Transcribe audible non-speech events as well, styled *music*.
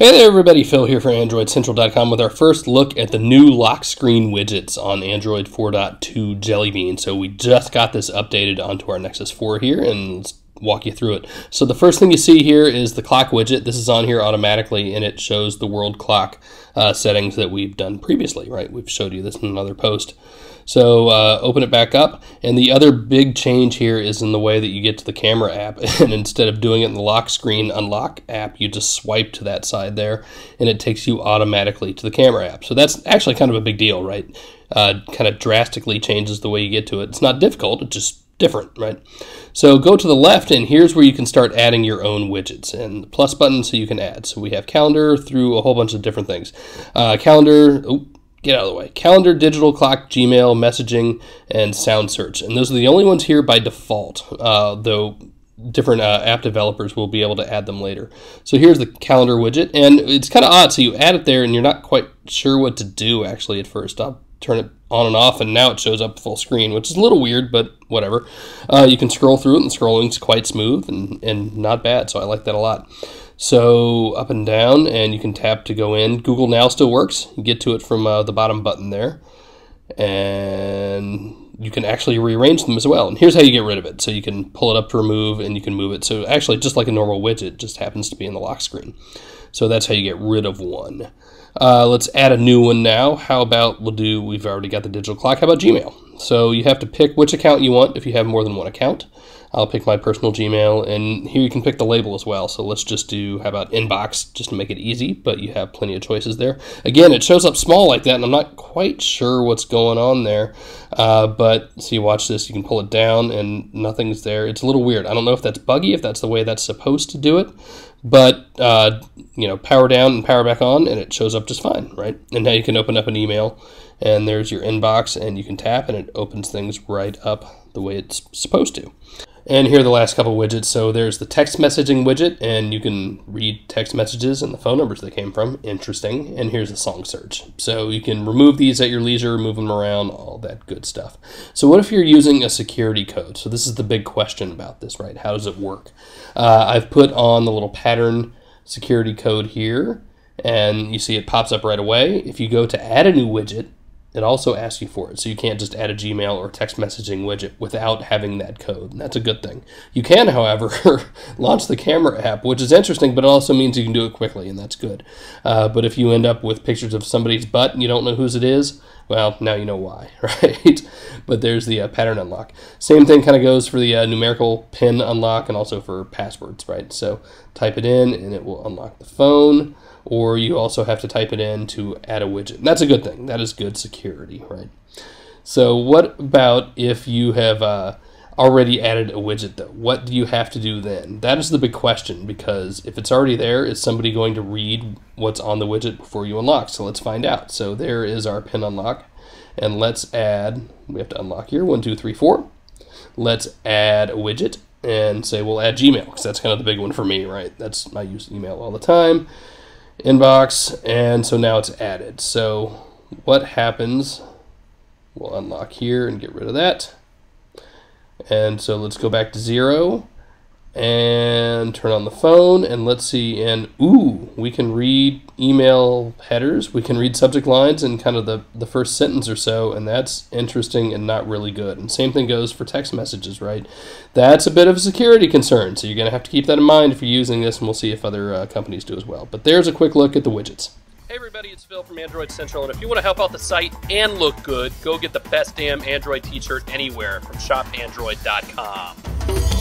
Hey there, everybody. Phil here for AndroidCentral.com with our first look at the new lock screen widgets on Android 4.2 Jelly Bean. So we just got this updated onto our Nexus 4 here, and let's walk you through it. So the first thing you see here is the clock widget. This is on here automatically, and it shows the world clock uh, settings that we've done previously, right? We've showed you this in another post. So uh, open it back up. And the other big change here is in the way that you get to the camera app. *laughs* And instead of doing it in the lock screen unlock app, you just swipe to that side there and it takes you automatically to the camera app. So that's actually kind of a big deal, right? Uh, kind of drastically changes the way you get to it. It's not difficult, it just different, right? So go to the left, and here's where you can start adding your own widgets. And the plus button so you can add. So we have calendar through a whole bunch of different things. Uh, calendar, get out of the way. Calendar, digital clock, Gmail, messaging, and sound search. And those are the only ones here by default, uh, though different uh, app developers will be able to add them later. So here's the calendar widget, and it's kind of odd. So you add it there, and you're not quite sure what to do actually at first. I'll turn it on and off, and now it shows up full screen, which is a little weird, but whatever. Uh, you can scroll through it, and scrolling's quite smooth and, and not bad, so I like that a lot. So up and down, and you can tap to go in. Google Now still works. You get to it from uh, the bottom button there. And you can actually rearrange them as well. And here's how you get rid of it. So you can pull it up to remove, and you can move it. So actually, just like a normal widget, just happens to be in the lock screen. So that's how you get rid of one. Uh, let's add a new one now. How about we'll do, we've already got the digital clock. How about Gmail? So you have to pick which account you want if you have more than one account. I'll pick my personal Gmail, and here you can pick the label as well. So let's just do, how about inbox, just to make it easy, but you have plenty of choices there. Again, it shows up small like that, and I'm not quite sure what's going on there. Uh, but see, so watch this, you can pull it down, and nothing's there. It's a little weird. I don't know if that's buggy, if that's the way that's supposed to do it, but uh, you know, power down and power back on, and it shows up just fine, right? And now you can open up an email, and there's your inbox, and you can tap, and it opens things right up the way it's supposed to. And here are the last couple widgets. So there's the text messaging widget, and you can read text messages and the phone numbers they came from. Interesting. And here's the song search. So you can remove these at your leisure, move them around, all that good stuff. So what if you're using a security code? So this is the big question about this, right? How does it work? Uh, I've put on the little pattern security code here, and you see it pops up right away. If you go to add a new widget, it also asks you for it. So you can't just add a Gmail or text messaging widget without having that code. That's a good thing. You can, however, *laughs* launch the camera app, which is interesting, but it also means you can do it quickly, and that's good. Uh, but if you end up with pictures of somebody's butt and you don't know whose it is, well, now you know why, *laughs* right? but there's the uh, pattern unlock. Same thing kind of goes for the uh, numerical pin unlock and also for passwords, right? So type it in and it will unlock the phone or you also have to type it in to add a widget. That's a good thing. That is good security, right? So what about if you have uh, already added a widget though? What do you have to do then? That is the big question because if it's already there, is somebody going to read what's on the widget before you unlock? So let's find out. So there is our pin unlock. And let's add, we have to unlock here, one, two, three, four. Let's add a widget and say we'll add Gmail because that's kind of the big one for me, right? That's I use email all the time inbox, and so now it's added. So what happens, we'll unlock here and get rid of that. And so let's go back to zero and turn on the phone and let's see and ooh we can read email headers. We can read subject lines and kind of the the first sentence or so and that's interesting and not really good. And same thing goes for text messages right? That's a bit of a security concern so you're going to have to keep that in mind if you're using this and we'll see if other uh, companies do as well. But there's a quick look at the widgets. Hey everybody, it's Phil from Android Central, and if you want to help out the site and look good, go get the best damn Android t-shirt anywhere from shopandroid.com.